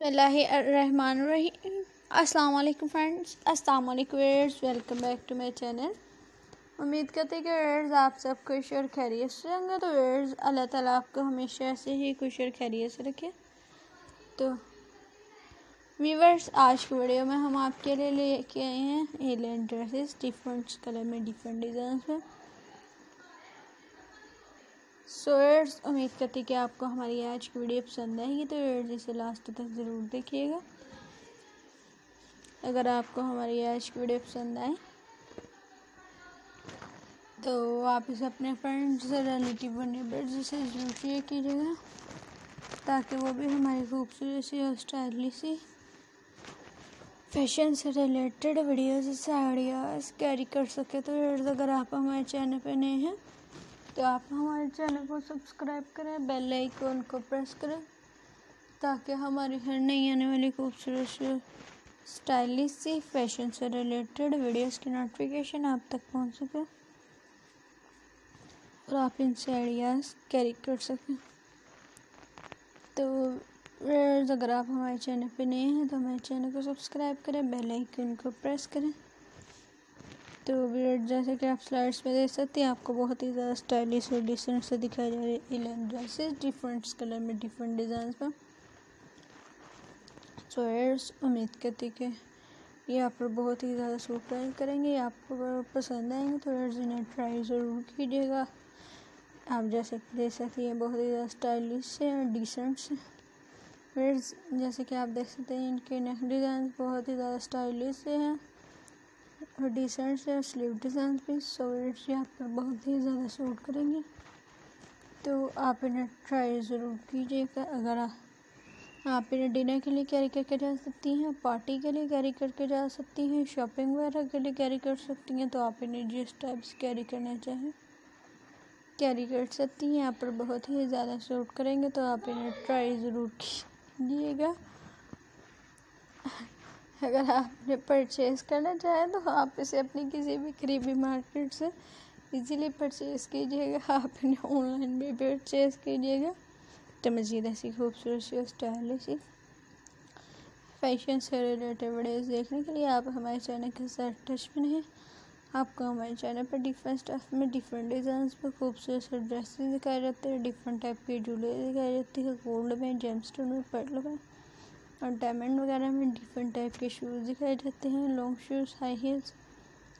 रहमान अस्सलाम फ्रेंड्स अस्सलाम वालेकुम welcome back to my channel. उम्मीद करते हैं कि वेयर्स आप सब खुश और खैरियत से होंगे। तो वेयर्स अल्लाह ताला आपको हमेशा ऐसे ही खुश और खैरियत से रखे। तो वीवर्स आज की वीडियो में हम आपके लिए लेके आए हैं एलियन ड्रेसेस डिफरेंट कलर में डिफरेंट डिज़ाइन में सो एड्स उम्मीद करती कि आपको हमारी आज की वीडियो पसंद आएगी तो एड्स इसे लास्ट तक ज़रूर देखिएगा। अगर आपको हमारी आज की वीडियो पसंद आए तो आप इसे अपने फ्रेंड्स रिलेटिव और नेबर्स से ज़रूर शेयर कीजिएगा, ताकि वो भी हमारी खूबसूरत सी और स्टाइलिश सी फ़ैशन से रिलेटेड वीडियोस आइडियाज़ कैरी कर सके। तो अगर आप हमारे चैनल पर नए हैं तो आप हमारे चैनल को सब्सक्राइब करें, बेल आइकन को प्रेस करें, ताकि हमारी हर नई आने वाली खूबसूरत स्टाइलिश सी, फ़ैशन से रिलेटेड वीडियोस की नोटिफिकेशन आप तक पहुँच सके। और आप इनसे आइडियाज़ कैरी कर सकें। तो अगर आप हमारे चैनल पे नए हैं तो हमारे चैनल को सब्सक्राइब करें, बेल आइकन को प्रेस करें। तो वीडियो जैसे कि आप स्लाइड्स में देख सकते हैं, आपको बहुत ही ज़्यादा स्टाइलिश और डिसेंट से दिखाई जा रही है इलेवन ड्रेसेस डिफरेंट कलर में डिफरेंट डिज़ाइन पर। सो एयर्स उम्मीद करती कि ये आप पर बहुत ही ज़्यादा सूट करेंगे, ये आपको पसंद आएँगे तो इन्हें ट्राई ज़रूर कीजिएगा। आप जैसे कि देख सकते हैं बहुत ही ज़्यादा स्टाइलिश से और डिसेंट से एयर्स जैसे कि आप देख सकते हैं, इनके नेक डिज़ाइन बहुत ही ज़्यादा स्टाइलिश से हैं। और डिसेंट से स्लीव डिज़ाइन भी सोवेट्स यहाँ पर बहुत ही ज़्यादा सूट करेंगे। तो आप इन्हें ट्राई ज़रूर कीजिएगा। अगर आप इन्हें डिनर के लिए कैरी करके जा सकती हैं पार्टी के लिए कैरी करके जा सकती हैं शॉपिंग वगैरह के लिए कैरी कर सकती हैं तो आप इन्हें जिस टाइप से कैरी करना चाहें कैरी कर सकती हैं। यहाँ पर बहुत ही ज़्यादा सूट करेंगे तो आप इन्हें ट्राई ज़रूर कीजिएगा। अगर आपने परचेज़ करना चाहें तो आप इसे अपनी किसी भी करीबी मार्केट से इजीली परचेज़ कीजिएगा। आप इन्हें ऑनलाइन भी परचेज़ कीजिएगा। तो मज़ीद ऐसी खूबसूरत सी और स्टाइलिश सी फ़ैशन से रिलेटेड वीडियोस देखने के लिए आप हमारे चैनल के साथ टच में हैं आपको हमारे चैनल पर डिफरेंट स्टफ़ में डिफरेंट डिज़ाइन पर खूबसूरत ड्रेसेस दिखाए जाते हैं डिफरेंट टाइप की ज्वेलरी दिखाई जाती है गोल्ड में जेम स्टोन में पर्ल में। और डायमंड वगैरह में डिफरेंट टाइप के शूज़ दिखाए जाते हैं लॉन्ग शूज़ हाई हील्स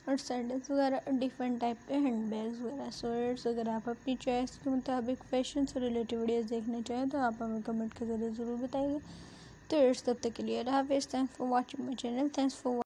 और सैंडल्स वगैरह डिफरेंट टाइप के हैंड बैग्स वगैरह स्वेट्स अगर आप अपनी चॉइस के मुताबिक फ़ैशन से रिलेटेड वीडियोस देखना चाहें तो आप हमें कमेंट के ज़रिए ज़रूर बताइए। तो इस तब तक के लिए हाफिज़ thanks for watching my channel thanks for